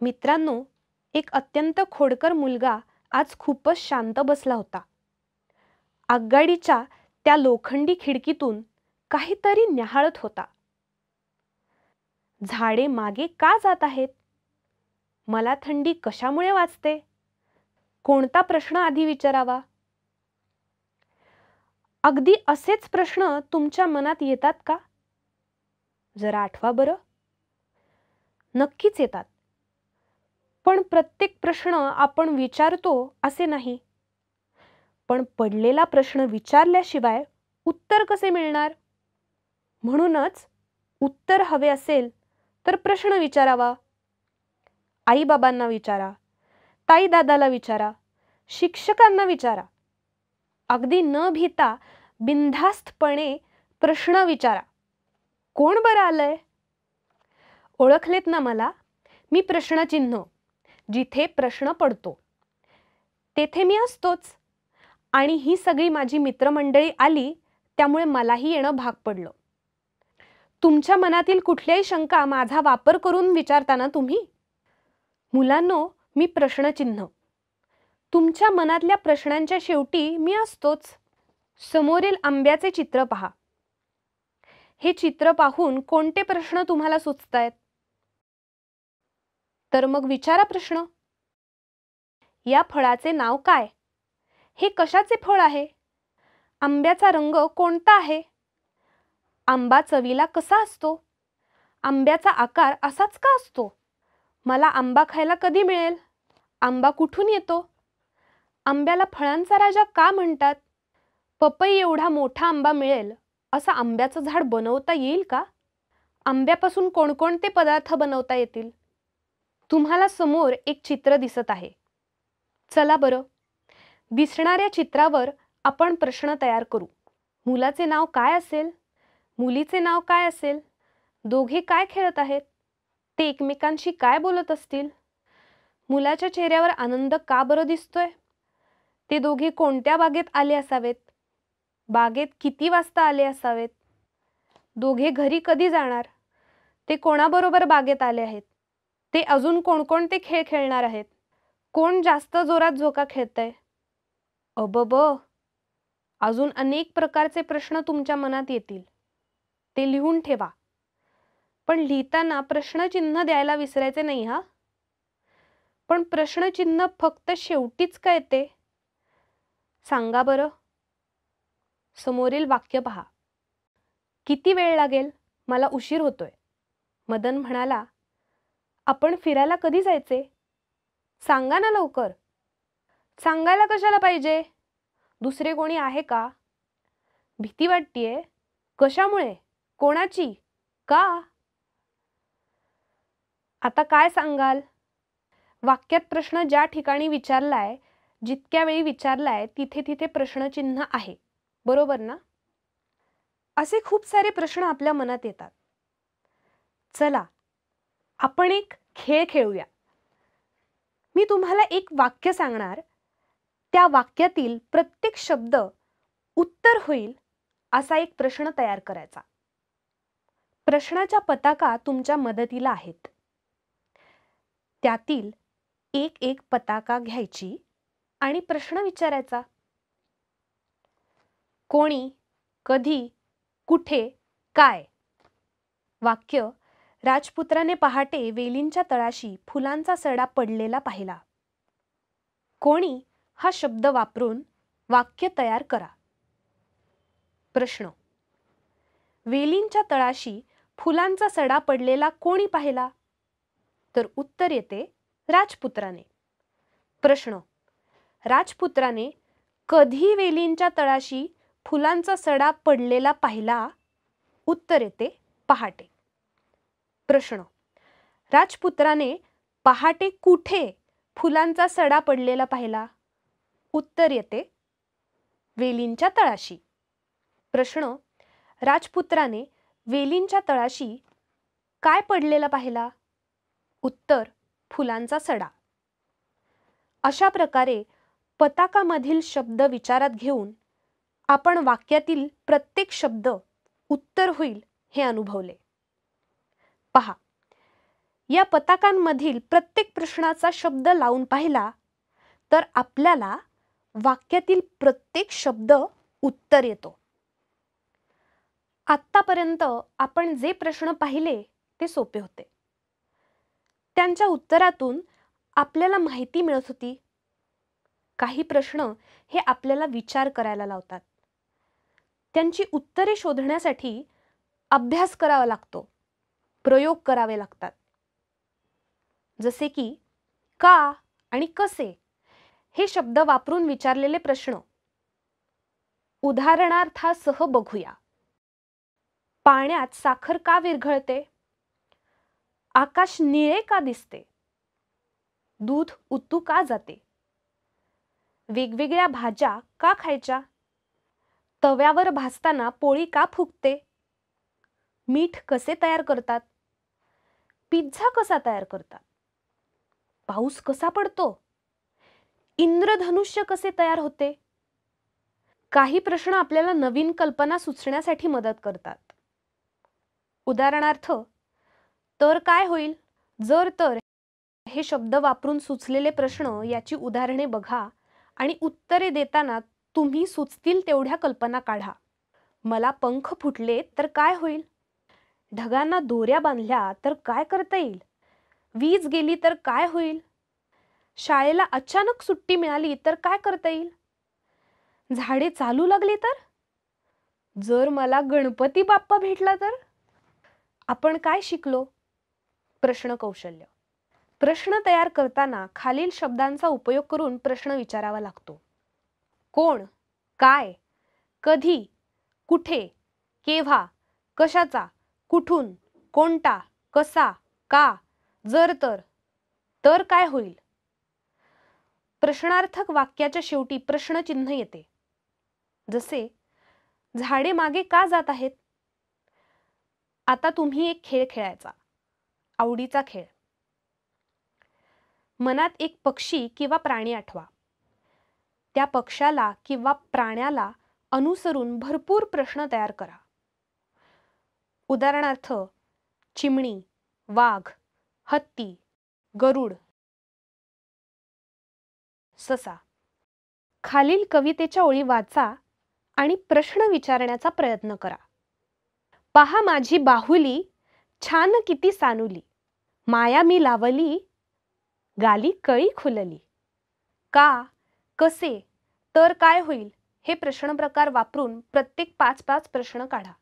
मित्रांनो एक अत्यंत खोडकर मुलगा आज खूपच शांत बसला होता. आगगाडीच्या त्या लोखंडी खिडकीतून काहीतरी न्याहाळत होता. झाडे मागे का जात आहेत? मला थंडी कशामुळे वाचते कोणता प्रश्न आधी विचारावा? अगदी असेच प्रश्न तुमच्या मनात येतात का? जरा आठवा बरं. नक्कीच येतात. पण प्रत्येक प्रश्न आपण विचारतो असे नाही. पण पडलेला प्रश्न विचारल्याशिवाय उत्तर कसे मिळणार? म्हणूनच उत्तर हवे असेल तर प्रश्न विचारावा. आईबाबांना विचारा ताई दादाला विचारा शिक्षकांना विचारा. अगदी न भीता बिनधास्तपणे प्रश्न विचारा. कोण बरं आलंय? ओळखलेत ना मला? मी प्रश्नचिन्ह. जिथे प्रश्न पडतो तेथे मी असतोच. आणि ही सगळी माझी मित्रमंडळी आली त्यामुळे मलाही येणं भाग पडलं. तुमच्या मनातील कुठल्याही शंका माझा वापर करून विचारताना तुम्ही? मुलांनो मी प्रश्नचिन्ह. तुमच्या मनातल्या प्रश्नांच्या शेवटी मी असतोच. समोरील आंब्याचे चित्र पहा. हे चित्र पाहून कोणते प्रश्न तुम्हाला सुचत आहेत तर मग विचारा प्रश्न. या फळाचे नाव काय? हे कशाचे फळ आहे? आंब्याचा रंग कोणता आहे? आंबा चवीला कसा असतो? आंब्याचा आकार असाच का असतो? मला आंबा खायला कधी मिळेल? आंबा कुठून येतो? आंब्याला फळांचा राजा का म्हणतात? पपई एवढा मोठा आंबा मिळेल असं आंब्याचं झाड बनवता येईल का? आंब्यापासून कोणकोणते पदार्थ बनवता येतील? तुम्हाला समोर एक चित्र दिसत आहे. चला बरं. दिसणाऱ्या चित्रावर आपण प्रश्न तयार करू. मुलाचे नाव काय असेल? मुलीचे नाव काय असेल? दोघे काय खेळत आहेत? ते एकमेकांशी काय बोलत असतील? मुलाच्या चेहऱ्यावर आनंद का बरं दिसतोय? ते दोघे कोणत्या बागेत आले असावेत? बागेत किती वाजता आले असावेत? दोघे घरी कधी जाणार? ते कोणाबरोबर बागेत आले आहेत? ते अजून कोणकोणते खेळ खेळणार आहेत? कोण जास्त जोरात झोका खेळतंय? अबब अजून अनेक प्रकारचे प्रश्न तुमच्या मनात येतील. ते लिहून ठेवा. पण लिहिताना प्रश्नचिन्ह द्यायला विसरायचे नाही हा? पण प्रश्नचिन्ह फक्त शेवटीच काय येते सांगा बरं. समोरील वाक्य पहा. किती वेळ लागेल? मला उशीर होतोय. मदन म्हणाला आपण फिरायला कधी जायचे? सांगा ना लवकर. सांगायला कशाला पाहिजे? दुसरे कोणी आहे का? भीती वाटतीये. कशामुळे? कोणाची? का? आता काय सांगाल? वाक्यात प्रश्न ज्या ठिकाणी विचारलाय जितक्या वेळी विचारलाय तिथे तिथे प्रश्नचिन्ह आहे. बरोबर ना? असे खूप सारे प्रश्न आपल्या मनात येतात. चला आपण एक खेळ खेळूया. मी तुम्हाला एक वाक्य सांगणार. त्या वाक्यातील प्रत्येक शब्द उत्तर होईल असा एक प्रश्न तयार करायचा. प्रश्नाच्या पताका तुमच्या मदतीला आहेत. त्यातील एक एक पताका घ्यायची आणि प्रश्न विचारायचा. कोणी कधी कुठे काय? वाक्य राजपुत्राने पहाटे वेलींच्या तळाशी फुलांचा सडा पडलेला पाहिला. कोणी हा शब्द वापरून वाक्य तयार करा. प्रश्न. वेलींच्या तळाशी फुलांचा सडा पडलेला कोणी पाहिला? तर उत्तर येते राजपुत्राने. प्रश्न. राजपुत्राने कधी वेलींच्या तळाशी फुलांचा सडा पडलेला पाहिला? उत्तर येते पहाटे. प्रश्न. राजपुत्राने पहाटे कुठे फुलांचा सडा पडलेला पाहिला? उत्तर येते वेलींच्या तळाशी. प्रश्न राजपुत्राने वेलींच्या तळाशी काय पडलेला पाहिला? उत्तर फुलांचा सडा. अशा प्रकारे पताकामधील शब्द विचारात घेऊन आपण वाक्यातील प्रत्येक शब्द उत्तर होईल हे अनुभवले. पहा. या पताकांमधील प्रत्येक प्रश्नाचा शब्द लावून पाहिला तर आपल्याला वाक्यातील प्रत्येक शब्द उत्तर येतो. आत्तापर्यंत आपण जे प्रश्न पाहिले ते सोपे होते. त्यांच्या उत्तरातून आपल्याला माहिती मिळत होती. काही प्रश्न हे आपल्याला विचार करायला लावतात. त्यांची उत्तरे शोधण्यासाठी अभ्यास करावा लागतो. प्रयोग करावे लागतात. जसे की का आणि कसे हे शब्द वापरून विचारलेले प्रश्न. उदाहरणार्थासह बघूया. पाण्यात साखर का विरघळते? आकाश निळे का दिसते? दूध उतू का जाते? वेगवेगळ्या भाज्या का खायच्या? तव्यावर भाजताना पोळी का फुगते? मीठ कसे तयार करतात? पिझ्झा कसा तयार करतात? पाऊस कसा पडतो? इंद्रधनुष्य कसे तयार होते? काही प्रश्न आपल्याला नवीन कल्पना सुचण्यासाठी मदत करतात. उदाहरणार्थ तर काय होईल? जर तर हे शब्द वापरून सुचलेले प्रश्न याची उदाहरणे बघा आणि उत्तरे देताना तुम्ही सुचतील तेवढ्या कल्पना काढा. मला पंख फुटले तर काय होईल? ढगांना दोऱ्या बांधल्या तर काय करता येईल? वीज गेली तर काय होईल? शाळेला अचानक सुट्टी मिळाली तर काय करता येईल? झाडे चालू लागली तर? जर मला गणपती बाप्पा भेटला तर? आपण काय शिकलो? प्रश्न कौशल्य. प्रश्न तयार करताना खालील शब्दांचा उपयोग करून प्रश्न विचारावा लागतो. कोण? काय? कधी? कुठे? केव्हा? कशाचा? कुठून कोणता कसा का जर तर तर काय होईल? प्रश्नार्थक वाक्याच्या शेवटी प्रश्नचिन्ह येते. जसे झाडे मागे का जात आहेत? आता तुम्ही एक खेळ खेळायचा. आवडीचा खेळ. मनात एक पक्षी किंवा प्राणी आठवा. त्या पक्षाला किंवा प्राण्याला अनुसरून भरपूर प्रश्न तयार करा. उदाहरणार्थ चिमणी वाघ हत्ती गरुड ससा. खालील कवितेच्या ओळी वाचा आणि प्रश्न विचारण्याचा प्रयत्न करा. पहा माझी बाहुली छान किती सानुली. माया मी लावली गाली कळी खुलली. का कसे तर काय होईल हे प्रश्न प्रकार वापरून प्रत्येक पाच पाच प्रश्न काढा.